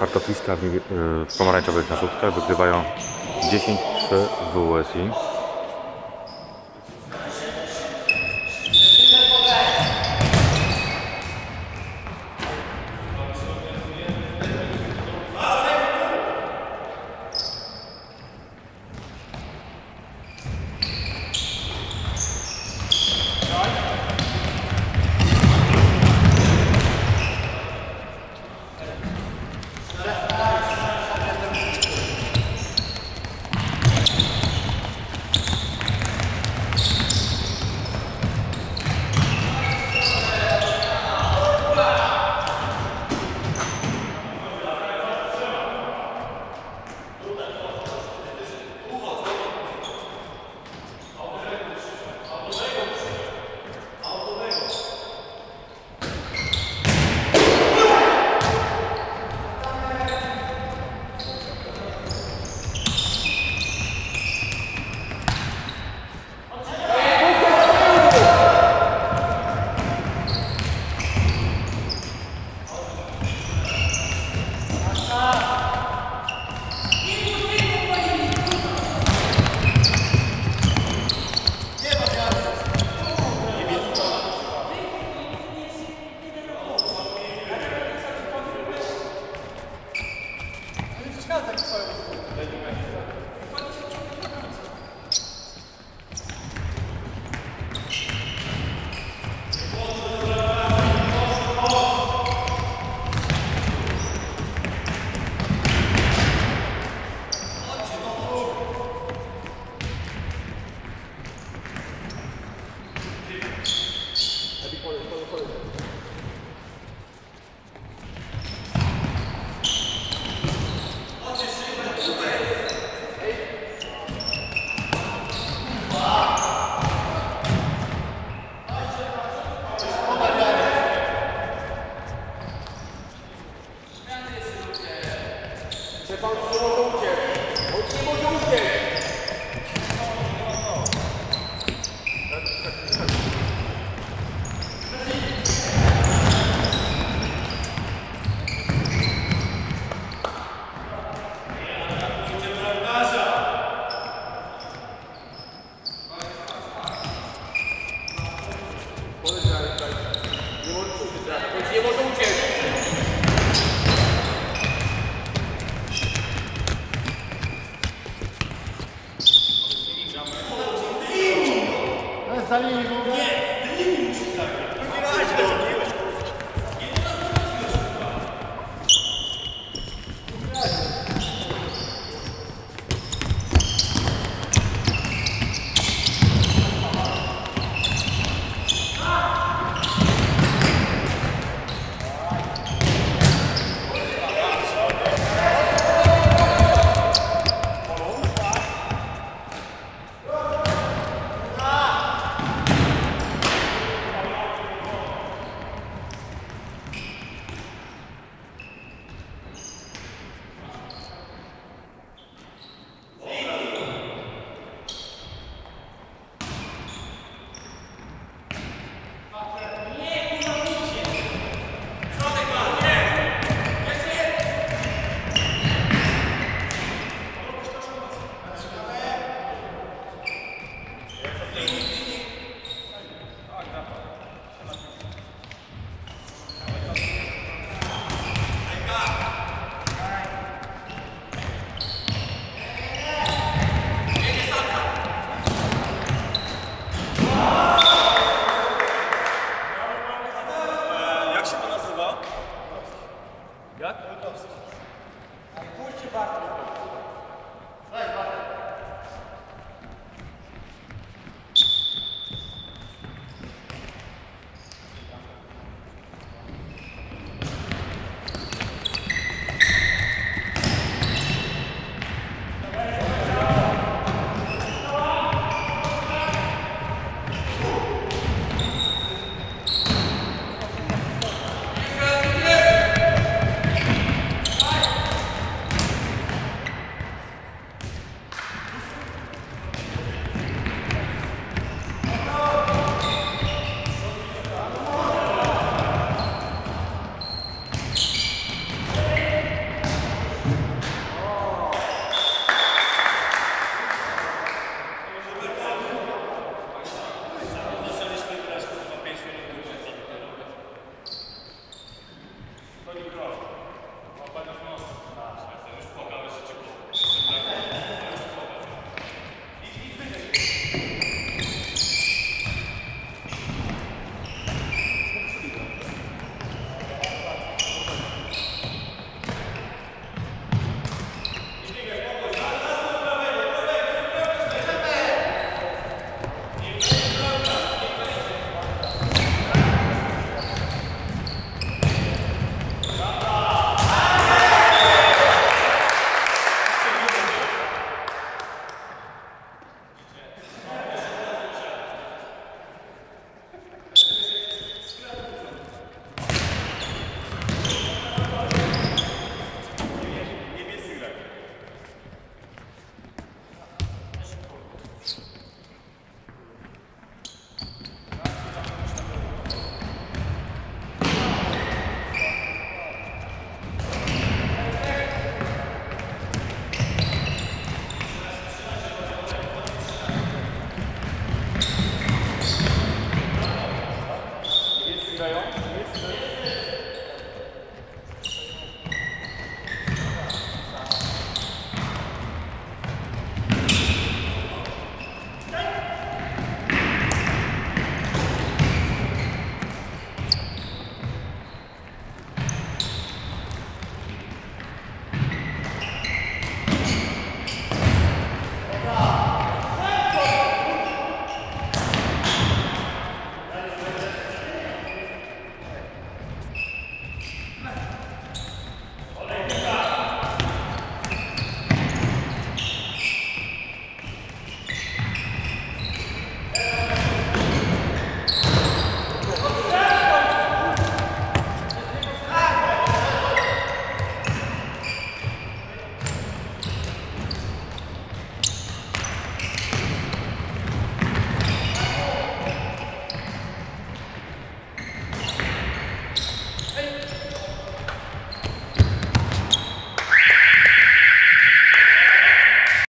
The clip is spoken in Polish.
kartofliska w, w pomarańczowych naszutkach wygrywają 10-3 z WSI. Савельев. Нет, ты не учишься. Протирай. Пусть и бар. Давай, бар. Chodź proszę.